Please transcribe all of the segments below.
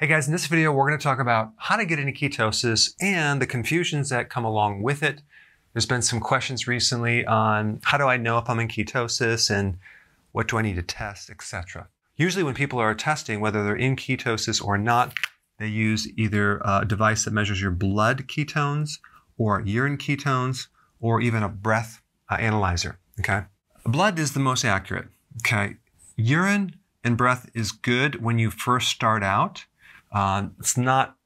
Hey guys, in this video, we're going to talk about how to get into ketosis and the confusions that come along with it. There's been some questions recently on how do I know if I'm in ketosis and what do I need to test, etc. Usually when people are testing whether they're in ketosis or not, they use either a device that measures your blood ketones or urine ketones or even a breath uh, analyzer, okay? Blood is the most accurate, okay? Urine and breath is good when you first start out uh, it's not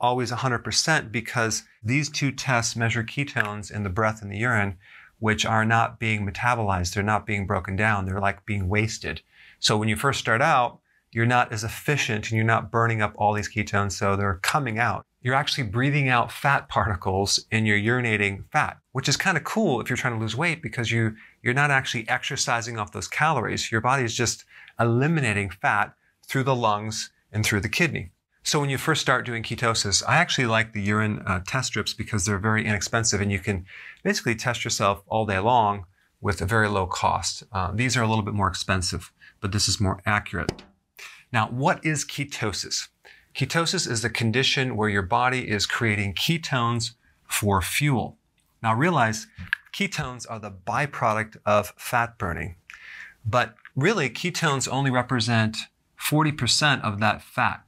always 100% because these two tests measure ketones in the breath and the urine, which are not being metabolized. They're not being broken down. They're like being wasted. So when you first start out, you're not as efficient and you're not burning up all these ketones, so they're coming out. You're actually breathing out fat particles and you're urinating fat, which is kind of cool if you're trying to lose weight because you, you're not actually exercising off those calories. Your body is just eliminating fat through the lungs and through the kidney. So when you first start doing ketosis, I actually like the urine uh, test strips because they're very inexpensive and you can basically test yourself all day long with a very low cost. Uh, these are a little bit more expensive, but this is more accurate. Now, what is ketosis? Ketosis is the condition where your body is creating ketones for fuel. Now realize ketones are the byproduct of fat burning, but really ketones only represent 40% of that fat.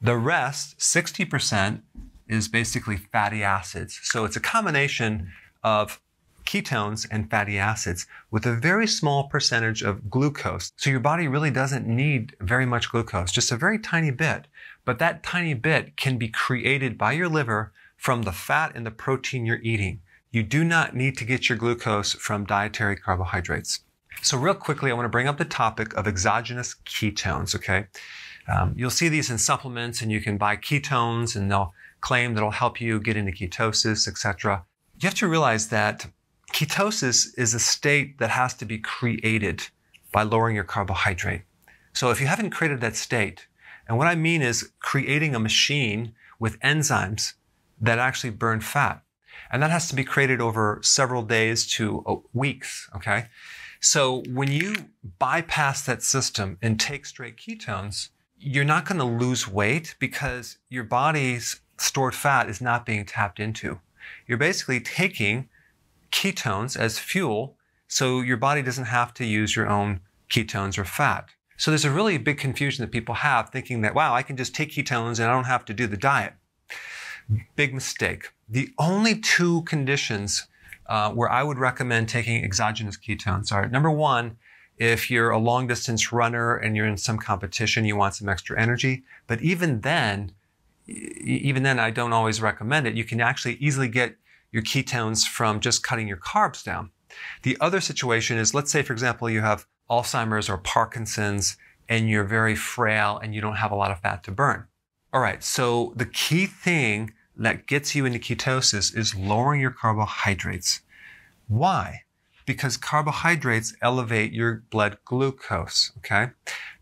The rest, 60%, is basically fatty acids. So it's a combination of ketones and fatty acids with a very small percentage of glucose. So your body really doesn't need very much glucose, just a very tiny bit. But that tiny bit can be created by your liver from the fat and the protein you're eating. You do not need to get your glucose from dietary carbohydrates. So real quickly, I want to bring up the topic of exogenous ketones, okay? Um, you'll see these in supplements and you can buy ketones and they'll claim that it'll help you get into ketosis, etc. You have to realize that ketosis is a state that has to be created by lowering your carbohydrate. So if you haven't created that state, and what I mean is creating a machine with enzymes that actually burn fat. And that has to be created over several days to uh, weeks, okay? So when you bypass that system and take straight ketones, you're not going to lose weight because your body's stored fat is not being tapped into. You're basically taking ketones as fuel so your body doesn't have to use your own ketones or fat. So there's a really big confusion that people have thinking that, wow, I can just take ketones and I don't have to do the diet. Big mistake. The only two conditions uh, where I would recommend taking exogenous ketones are number one, if you're a long distance runner and you're in some competition, you want some extra energy. But even then, even then, I don't always recommend it. You can actually easily get your ketones from just cutting your carbs down. The other situation is, let's say, for example, you have Alzheimer's or Parkinson's and you're very frail and you don't have a lot of fat to burn. All right, so the key thing that gets you into ketosis is lowering your carbohydrates. Why? Because carbohydrates elevate your blood glucose, okay?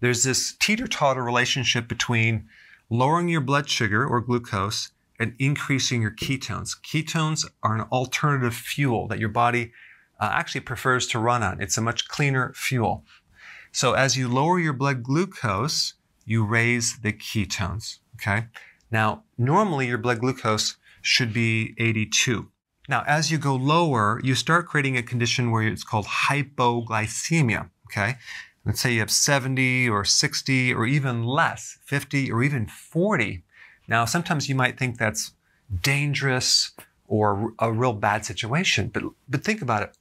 There's this teeter-totter relationship between lowering your blood sugar or glucose and increasing your ketones. Ketones are an alternative fuel that your body uh, actually prefers to run on. It's a much cleaner fuel. So as you lower your blood glucose, you raise the ketones, okay? Now, normally your blood glucose should be 82. Now, as you go lower, you start creating a condition where it's called hypoglycemia, okay? Let's say you have 70 or 60 or even less, 50 or even 40. Now, sometimes you might think that's dangerous or a real bad situation, but, but think about it.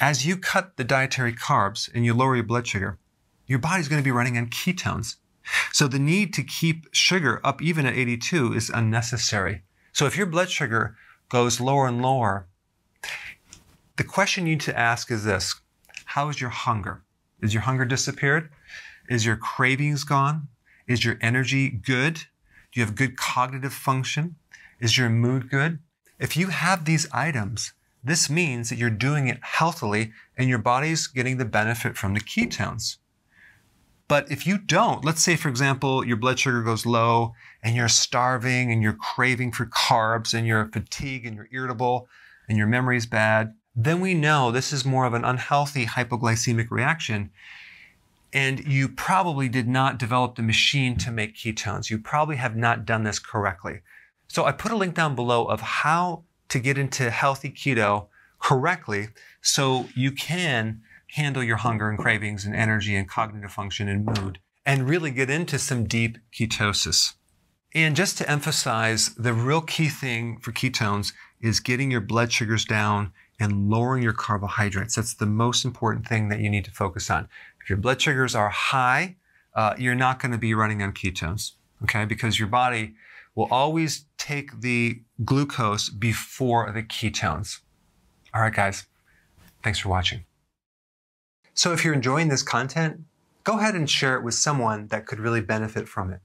As you cut the dietary carbs and you lower your blood sugar, your body's going to be running on ketones. So the need to keep sugar up even at 82 is unnecessary. So if your blood sugar goes lower and lower, the question you need to ask is this How is your hunger? Is your hunger disappeared? Is your cravings gone? Is your energy good? Do you have good cognitive function? Is your mood good? If you have these items, this means that you're doing it healthily and your body's getting the benefit from the ketones. But if you don't, let's say, for example, your blood sugar goes low and you're starving and you're craving for carbs and you're fatigued and you're irritable and your memory's bad, then we know this is more of an unhealthy hypoglycemic reaction. and you probably did not develop the machine to make ketones. You probably have not done this correctly. So I put a link down below of how to get into healthy keto correctly so you can handle your hunger and cravings and energy and cognitive function and mood and really get into some deep ketosis. And just to emphasize, the real key thing for ketones is getting your blood sugars down and lowering your carbohydrates. That's the most important thing that you need to focus on. If your blood sugars are high, uh, you're not going to be running on ketones, okay? Because your body will always take the glucose before the ketones. All right, guys, thanks for watching. So if you're enjoying this content, go ahead and share it with someone that could really benefit from it.